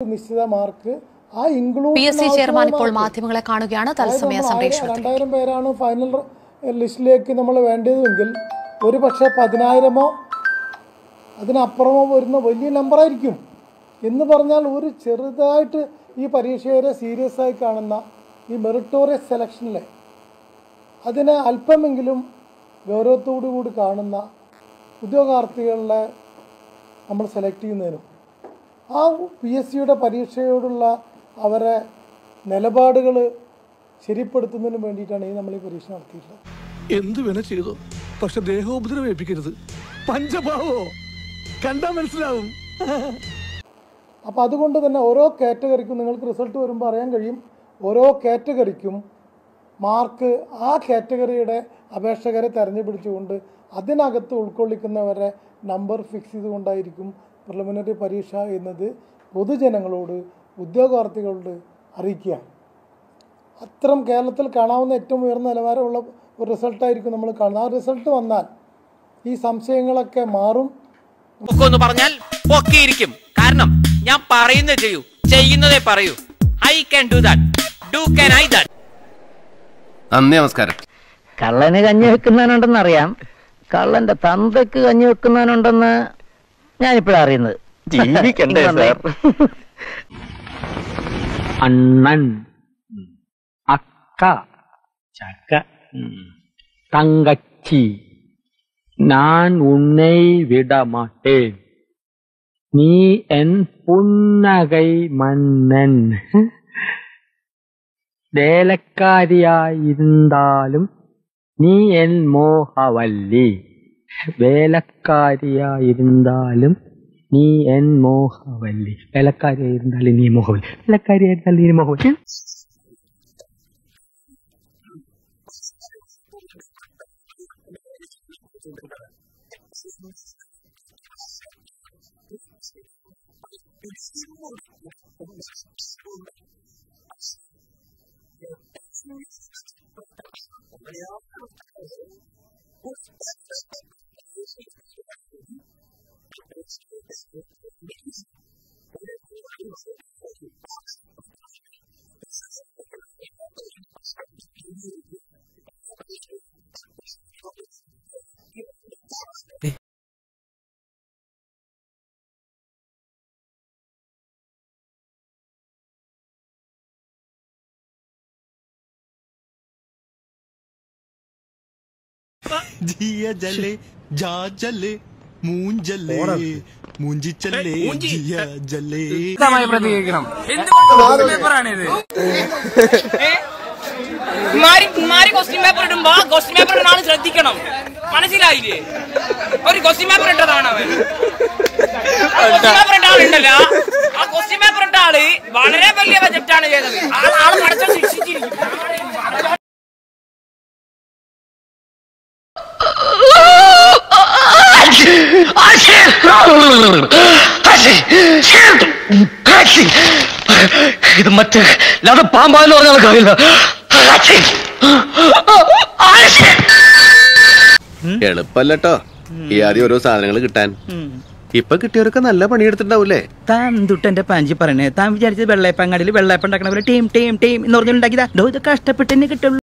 നിശ്ചിത മാർക്ക്. ആ include P S C chairman ഇപ്പോൾ മാധ്യമങ്ങളെ കാണുകയാണ്. തത്സമയ രണ്ടായിരം പേരാണ് ഫൈനൽ ലിസ്റ്റിലേക്ക് നമ്മൾ വേണ്ടതെങ്കിൽ ഒരു പക്ഷേ പതിനായിരമോ അതിനപ്പുറമോ വരുന്ന വലിയ നമ്പറായിരിക്കും എന്ന് പറഞ്ഞാൽ ഒരു ചെറുതായിട്ട് ഈ പരീക്ഷയെ സീരിയസ് ആയി കാണുന്ന ഈ മെറിറ്റോറിയസ് സെലക്ഷനിലെ അതിനെ അല്പമെങ്കിലും ഗൗരവത്തോടു കൂടി കാണുന്ന ഉദ്യോഗാർത്ഥികളെ നമ്മൾ സെലക്ട് ചെയ്യുന്നതിനും ആ പി എസ് സിയുടെ പരീക്ഷയോടുള്ള അവരെ നിലപാടുകൾ ശരിപ്പെടുത്തുന്നതിന് വേണ്ടിയിട്ടാണ് ഈ നമ്മൾ ഈ പരീക്ഷ നടത്തിയിട്ടുള്ളത്. എന്ത് വില ചെയ്തു? പക്ഷെ ദേഹോപദ്രവം ഏൽപ്പിക്കരുത്. പഞ്ചഭാവോ? കണ്ടാൽ മനസ്സിലാവും. അപ്പോൾ അതുകൊണ്ട് തന്നെ ഓരോ കാറ്റഗറിക്കും നിങ്ങൾക്ക് റിസൾട്ട് വരുമ്പോൾ അറിയാൻ കഴിയും. ഓരോ കാറ്റഗറിക്കും മാർക്ക് ആ കാറ്റഗറിയുടെ അപേക്ഷകരെ തെരഞ്ഞുപിടിച്ചുകൊണ്ട് അതിനകത്ത് ഉൾക്കൊള്ളിക്കുന്നവരെ നമ്പർ ഫിക്സ് ചെയ്തുകൊണ്ടായിരിക്കും പ്രിലിമിനറി പരീക്ഷ എന്നത് പൊതുജനങ്ങളോട് ഉദ്യോഗാർത്ഥികളോട് അറിയിക്കുക അത്തരം കേരളത്തിൽ കാണാവുന്ന ഏറ്റവും ഉയർന്ന നിലവാരമുള്ള ഒരു റിസൾട്ടായിരിക്കും നമ്മൾ കാണുന്നത്. ആ റിസൾട്ട് വന്നാൽ ഈ സംശയങ്ങളൊക്കെ മാറും. പറഞ്ഞാൽ പൊക്കിയിരിക്കും. കാരണം ഞാൻ പറയുന്നത് ചെയ്യൂ ചെയ്യുന്നതേ പറയൂ. I can do that do can I that നന്ദി നമസ്കാരം. കള്ളന് കഞ്ഞി വെക്കുന്നവനുണ്ടെന്ന് അറിയാം കള്ളന്റെ തന്തയ്ക്ക് കഞ്ഞി വെക്കുന്നവനുണ്ടെന്ന് ഞാനിപ്പോഴാ അറിയുന്നത് ജീവിക്കണ്ടേ സാർ அண்ணன் அக்கா சக்க தங்கச்சி நான் உன்னை விட மாட்டேன் நீ என் புன்னகை மன்னன் വേലക്കാരിയായിരുന്നാലും നീ എൻ മോഹവല്ലി വേലക്കാരിയായിരുന്നാലും നീ എൻ മോഹവല്ലി. വേലക്കാരിയായിരുന്നാലും നീ മോഹവല്ലി. വേലക്കാരിയായിരുന്നാലും നീ മോഹവല്ലി. ജിയ ജലെ ജാ ജലെ മൂഞ്ചല്ലേ മൂഞ്ചിച്ചല്ലേ ജിയ ജലേ. ക്വസ്റ്റ്യൻ പേപ്പർ ഇടുമ്പോ ക്വസ്റ്റ്യൻ പേപ്പർ ഇടുന്ന ആൾ ശ്രദ്ധിക്കണം. മനസ്സിലായില്ലേ? ഒരു ക്വസ്റ്റ്യൻ പേപ്പർ ഇട്ടതാണ് അവൻ. ക്വസ്റ്റ്യൻ പേപ്പർ ഇട്ട ആളുണ്ടല്ലോ ആ ക്വസ്റ്റ്യൻ പേപ്പർ ഇട്ട ആൾ വളരെ വലിയ ബജറ്റാണ് ചെയ്തത്. ആൾ ആൾ പഠിച്ച ശിക്ഷിച്ചിരിക്കും. ഇത് അല്ലാതെ പാമ്പാന്ന് പറഞ്ഞാൽ കാര്യമില്ല എളുപ്പല്ലോ ഈ ആദ്യം ഓരോ സാധനങ്ങൾ കിട്ടാൻ. ഇപ്പൊ കിട്ടിയവരൊക്കെ നല്ല പണിയെടുത്തിട്ടുണ്ടാവൂലേ താൻ തൊട്ടെന്റെ പാഞ്ചി പറയണേ? താൻ വിചാരിച്ചത് വെള്ളയപ്പങ്ങാടിയിൽ വെള്ളയപ്പം ഉണ്ടാക്കണ പോലെ ടീം ടീം ടീം എന്ന് പറഞ്ഞുണ്ടാക്കിയതാ ഡോ ഇത് കഷ്ടപ്പെട്ട് തന്നെ കിട്ടുള്ളൂ.